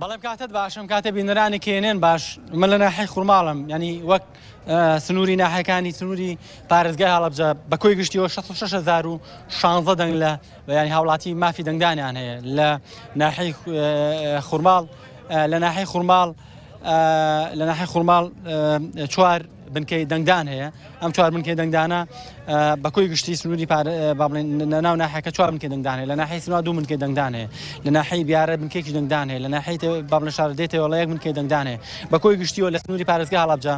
بەڵێم کاتت باشم کاتێ بینەرانی کێنێن باش من لە ناحی خورماڵم ینی وەک سنووری ناحەکانی سنووری پارێزگای هەڵبجە بە کۆی گشتیەوە 1616 دەنگ لە ینی هاوڵاتی مافی دەنگدانیان هەیە لە ناحی خورماڵ لە ناحی خورماڵ لە ناحی خورماڵ چوار بنکەی دەنگدان هەیە ئەم چوار بنکەی دەنگدانە بە کۆی گشتی سنووری ناو ناحەکە چوار بنکەی دەنگدان هەیە لە ناحی سنوا دوو بنکەی دەنگدان هەیە لە ناحی بیارە بنکێکی دەنگدان هەیە لە ناحیت بابلە شار دێتەوە لەیەک بنکەی دەنگدان هەیە بە کۆی گشتیەوە لە سنووری پارێزگا هەڵبجە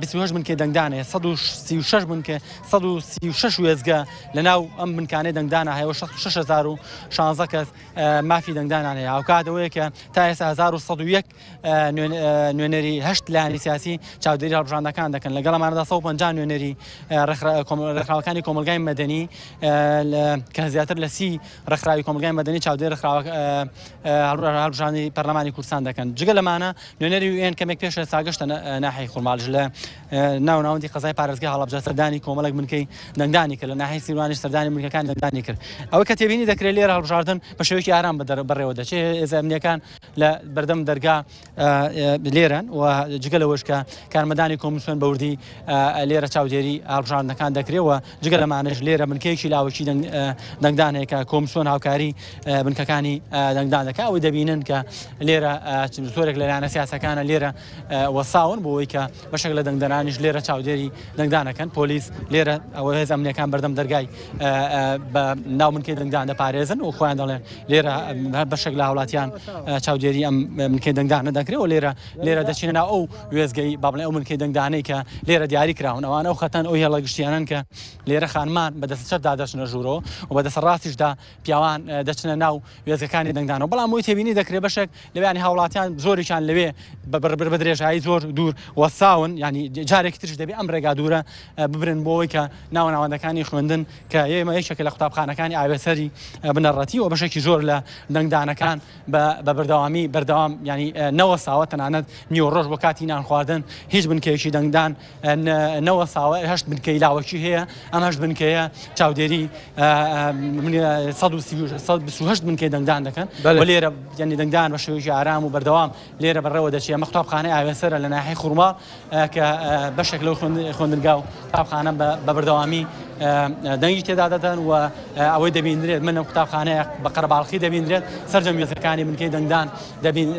26 بنکەی دەنگدان هەیە 16 بنکە 16 وێزگە لە ناو ئەم بنکانەی دەنگدانە هەیە 16 کەس مافی دەنگدانان هەیە هاوکاتەوەیە کە تا ئێستا 1970 نوێنەری هەشت لایەنی سیاسی چاودێری هەڵبژاندەکان دەکەن لەگەڵ ئەمانەدا 150 نوێنەری ڕێکخراوەکانی کۆمەلگای مەدەنی کە زیاتر لە سی ڕێکخراوی کۆمەلگای مەدەنی چاودێر ڕخراوە هەڵبژانی پەرلەمانی کوردستان دەکەن جگە لەمانە نوێنەری وێن کەمێک پێش ساگەشتە ناحی خورمالژ لە ناو ناوەندی قەزای پارێزگای هەڵبجە سەردانی کۆمەڵک منکەی دەنگدانی کرد لە ناحی سیروانی سەردانی منکەکانی دەنگدانی کرد ئەوە کە تێبینی دەکرێت لێرە هەڵبژاردن بە شێوەیەکی ئارام بەڕێوە دەچێت ئێزەمنیەکان لە بەردەم دەرگا لێرەن و جگە لەوەش کە کارمەدانی کۆمسیۆن بەوردی لێرە چاودێری هاڵبژاردنەکان دەکرێەوە جگە لەمانش لێرە بنکەیەکی لاوەکی دەنگدان هەیە کە کۆمسیۆن هاوکاری بنکەکانی دەنگدان دەکە ئەوەی دەبینن کە لێرە زۆرێک لەلایەنە سیاسەکانە لێرە وەستاون بۆ ئەوەی کە بەشێک لە دەنگدەرانیش لێرە چاودێری دەنگدانەکەن پۆلیس لێرە ئەوە هێز ئەمنیەکان بەردەم دەرگای بە ناو منکەی دەنگدان دەپارێزن و خۆیان دەڵێن لێرە هەر بەشێک لە هاوڵاتیان چاودێری ئەم منکەی دەنگدانە دەکرێەوە لێرە لێرە دەچینە ناو ئەو وێزگەی بابڵێ ئەو منکەی دەنگدانەی کە لێرە دیاری کراون ئەوان ئەو خەتەن ئەو هێڵە گشتیانن کە لێرە خانمان بەدەست چەردا دەچنە ژوورەوە و بەدەست ڕاستیشدا پیاوان دەچنە ناو وێزەکانی دەنگدانەوە بەڵام بۆی تێبینی دەکرێت بەشێک لەوێیانی هاوڵاتیان زۆریان لەوێ بەبڕبر بە درێژایی زۆر دوور وەساون ینی جارێکی ترش دەبێ ئەم ڕێگا دوورە ببرن بۆەوەی کە ناوەناوەندەکانی خوێندن کە ئێمە یەکێکە لە قوتابخانەکانی ئاوێسەری بنەڕەتی و بەشێکی زۆر لە دەنگدانەکان بە بەردەوامی بەردەوام ینی نەوەساوە تەنانەت نیوەڕۆژ بۆ کاتی نان خواردن هیچ بنکەیەکی دەنگدان نەوەستاوە، هەشت بنکەی لاوەکی هەیە، ئەم هەشت بنکەیە چاودێری سەد و سی و سەد بیست و هەشت بنکەی دەنگدان دەکەن، بەلێ. و لێرە یانی دەنگدان بە شێوەیەکی ئارام و بەردەوام لێرە بەڕێوە دەچێ، ئەمە قوتابخانەی ئاوێسەرە لە ناحیەی خورماڵ ە کە بەشێک لەو خوێن خوێندنگا و قوتابخانە بە بە بەردەوامی دەنگی تێدا دەدەن و ئەوەی دەبینرێت من ئەم قوتابخانەیە بە قەرەباڵخی دەبینرێت سەرجەم مێزەکانی بنکەی دەنگدان دەبین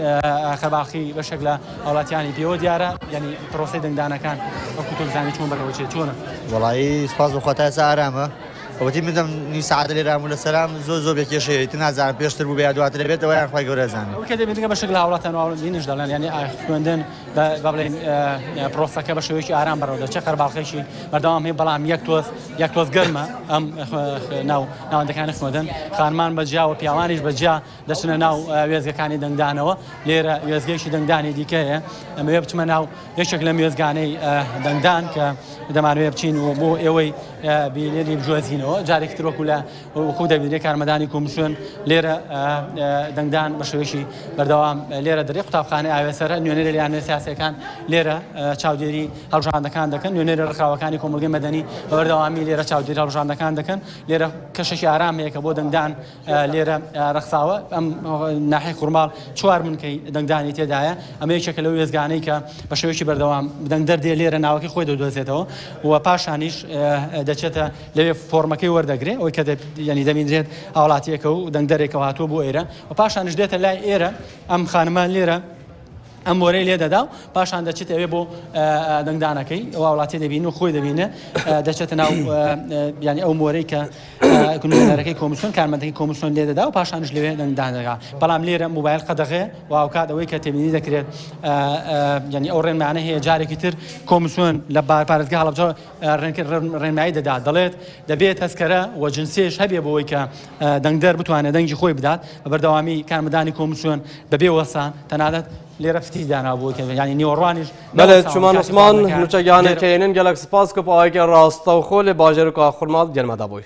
کە باقی بەشێک لە هاوڵاتیانی پێوە دیارە یعنی پرۆسی دەنگدانەکان وەکو تۆ زانی چۆن بەڕێوەچێت چۆنە وڵایی سپاس بۆ خۆتای سارامە ئەوەتی مندم نی سعات لێ رامون لە سەسلام زۆ زۆ بێ کێشەیە تە نازان پێشتر بوو بە دواتر بێت ئەوە یان خخوای گەورەزان کە دەبێت بە شکل هاوڵاتان واڵینش دەڵێن ینی خوێندن بە بڵێن پرۆسەکە بە شێوەیەکی ئارام بەڕەوە دەچێت قەرباڵخێکی بەردەوام هەیە بەڵام یەک تۆز یەک تۆز گەرمە ئەم ناو ناوەندەکانی خوێندن خانمان بەجیا و پیاوانیش بەجیا دەچنە ناو وێستگەکانی دەنگدانەوە، لێرە وێستگەیەکی دەنگدانی دیکە هەیە، ئەمەوێ بچمە ناو یەکێک لەم وێستگانەی دەنگدان کە دەمانەوێ بچین و بۆ ئێوەی بینەری بجوازینەوە، جارێکی تر وەکو لە وەکو دەبینرێ کارمەندانی کۆمسیۆن لێرە دەنگدان بە شێوەیەکی بەردەوام لێرە دەرێ، قوتابخانەی ئاوێسەرە، نوێنەری لایەنە سیاسییەکان لێرە چاودێری هەڵبژاندەکان دەکەن، نوێنەری ڕێکخراوەکانی کۆمەڵگەی مەدەنی بە بەردەوامی لێرە چاودێری هەڵبژاندەکان دەکەن، لێرە کەشێکی ئارام هەیە کە بۆ دەنگدان. لێرە رەخساوە ئەم ناحی خورماڵ چوار منکەی دەنگدانی تێدایە ئەمە یەکێکە لەو وێزگانەی کە بە شێوەیەکی بەردەوام دەنگ دەردێ لێرە ناوەکەی خۆی دەدۆزێتەوە و پاشانیش دەچێتە لەوێ فۆرمەکەی وەردەگرێ ئەوی کە ینی دەبینرێت هاوڵاتیەکە و دەنگدەرێکەوە هاتووە بۆ ئێرە و پاشانش دێتە لای ئێرە ئەم خانمان لێرە ئەم مۆرەی لێ دەدا و پاشان دەچێت ئەوێ بۆ دەنگدانەکەی ئەو وڵاتی دەبین و خۆی دەبینە دەچێتە ناو ینی ئەو مۆرەی کە گونەرەکەی کۆمسیۆن کارمەندەکەی کۆمسیۆن لێ دەدا و پاشانش لەوێ دەنگدانەکە بەڵام لێرە موبایل قەدەغێ واوکات ئەوەی کە تێبینی دەکرێت ینی ئەو ڕێنمانە هەیە جارێکی تر کۆمسیۆن لە بار پارێزگە هەڵبجە ڕێنکرد ڕێنمایی دەدا دەڵێت دەبێت هەستکەرە و جنسێش هەبێ بۆەوەی کە دەنگدەر بتوانێت دەنگی خۆی بدات بە بەردەوامی کارمەدانی کۆمسیۆن بەبێ وەستان تەنانەت لێرە فتی دانابوو ینی نیوەڕوانیش بەێت چمان عسمان نوچەگانەکەێنن گەلک سپاس کە پاواکە ڕاستە و خۆ لە باژێر و کاخورمات گەرمەدا بووی